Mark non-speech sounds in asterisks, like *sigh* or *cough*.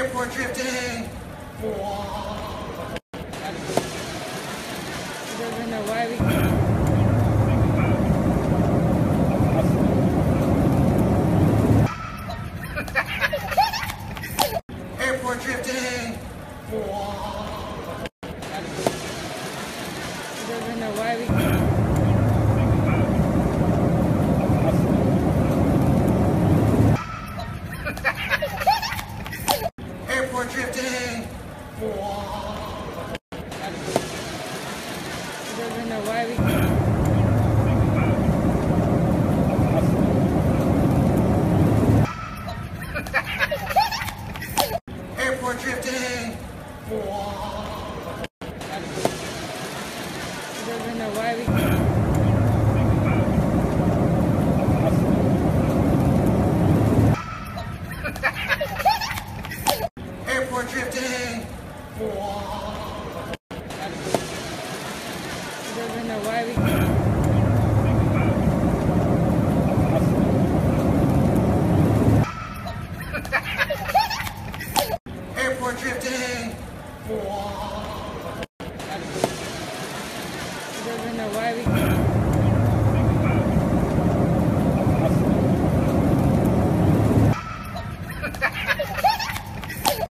Airport drifting. Doesn't know why we. Airport drifting. Doesn't know why we. Airport drifting. Doesn't know why we. *laughs* Airport drifting. Doesn't know why we. Airport drifting. know why we